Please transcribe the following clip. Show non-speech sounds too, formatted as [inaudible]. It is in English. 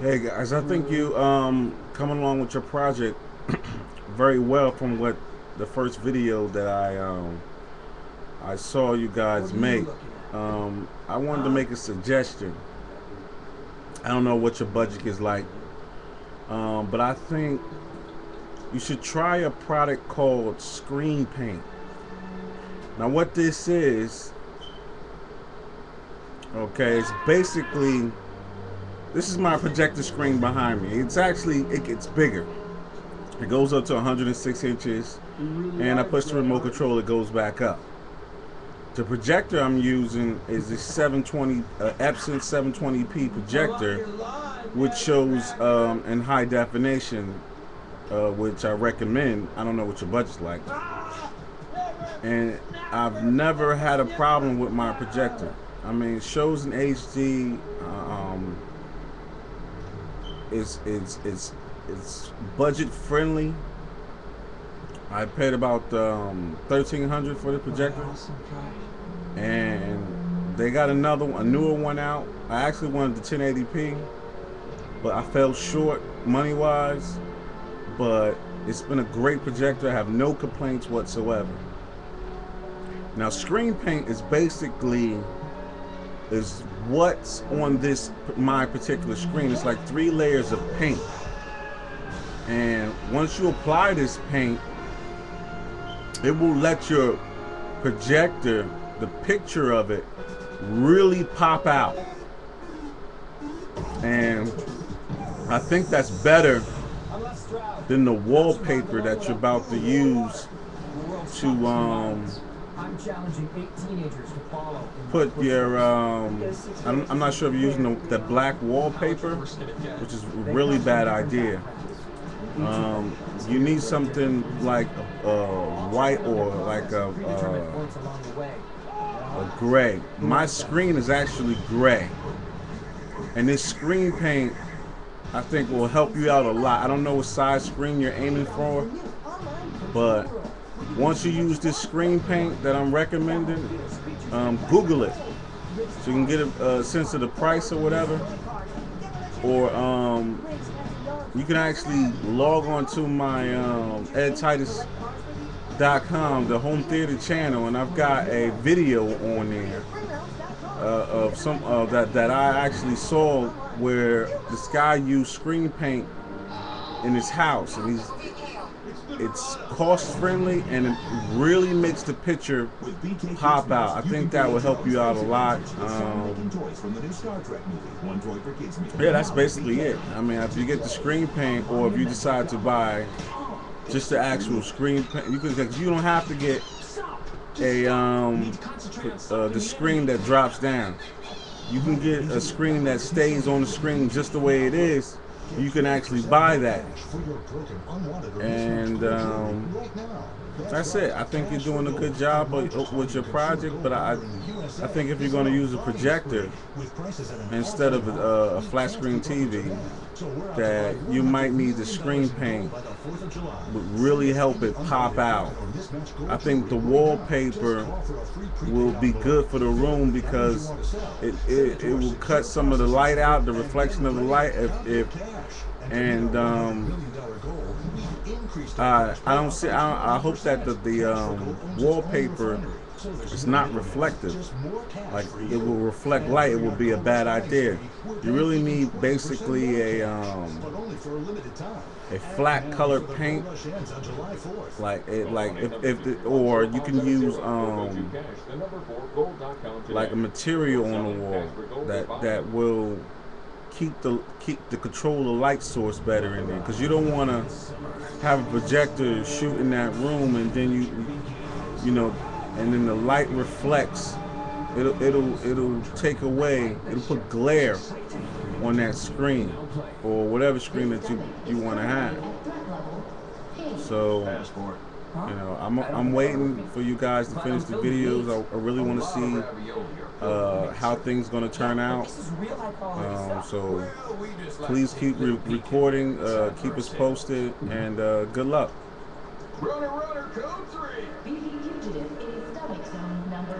Hey guys, I think you um coming along with your project [clears throat] very well from what the first video that I um I saw you guys make. Um, I wanted to make a suggestion. I don't know what your budget is like, um, but I think you should try a product called Screen Paint. Now, what this is, okay, it's basically this is my projector screen behind me. It's actually it gets bigger. It goes up to 106 inches, and I push the remote control. It goes back up. The projector I'm using is the 720 uh, Epson 720p projector, which shows um, in high definition, uh, which I recommend. I don't know what your budget's like, and I've never had a problem with my projector. I mean, it shows in HD. It's it's it's it's budget friendly. I paid about um, thirteen hundred for the projector, and they got another one, a newer one out. I actually wanted the 1080p, but I fell short money wise. But it's been a great projector. I have no complaints whatsoever. Now, screen paint is basically is what's on this my particular screen. It's like three layers of paint. And once you apply this paint, it will let your projector, the picture of it, really pop out. And I think that's better than the wallpaper that you're about to use to um, I'm challenging eight teenagers to follow. Put your, um, I'm, I'm not sure if you're using the, the black wallpaper, which is a really bad idea. Um, you need something like uh, white or like a, uh, a gray. My screen is actually gray. And this screen paint, I think will help you out a lot. I don't know what size screen you're aiming for, but once you use this screen paint that I'm recommending, um, Google it so you can get a, a, sense of the price or whatever. Or um, you can actually log on to my um, edtitus.com, the home theater channel, and I've got a video on there uh, of some uh, that that I actually saw where this guy used screen paint in his house, and he's it's cost friendly and it really makes the picture pop out. I think that will help you out a lot. Um, yeah, that's basically it. I mean, if you get the screen paint or if you decide to buy just the actual screen paint, you can you don't have to get a um, uh, the screen that drops down. You can get a screen that stays on the screen just the way it is you can actually buy that. And um, that's it. I think you're doing a good job with your project, but I, I think if you're going to use a projector instead of a, a flat screen TV, that you might need the screen paint would really help it pop out. I think the wallpaper will be good for the room because it, it, it will cut some of the light out, the reflection of the light. If, if and um, uh, I don't see. I, I, hope that the, the um, wallpaper is not reflective. Like it will reflect light. It will be a bad idea. You really need basically a um, a flat colored paint, like it, like if, if the, or you can use um, like a material on the wall that that will keep the keep the control the light source better in there because you don't want to have a projector shoot in that room and then you you know and then the light reflects it'll it'll it'll take away it'll put glare on that screen or whatever screen that you you want to have so you know, I'm, I'm waiting for you guys to finish the videos. I, I really want to see uh, how things going to turn out. Um, so please keep re recording, uh, keep us posted, and uh, good luck. Runner, runner,